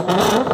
Uh-huh.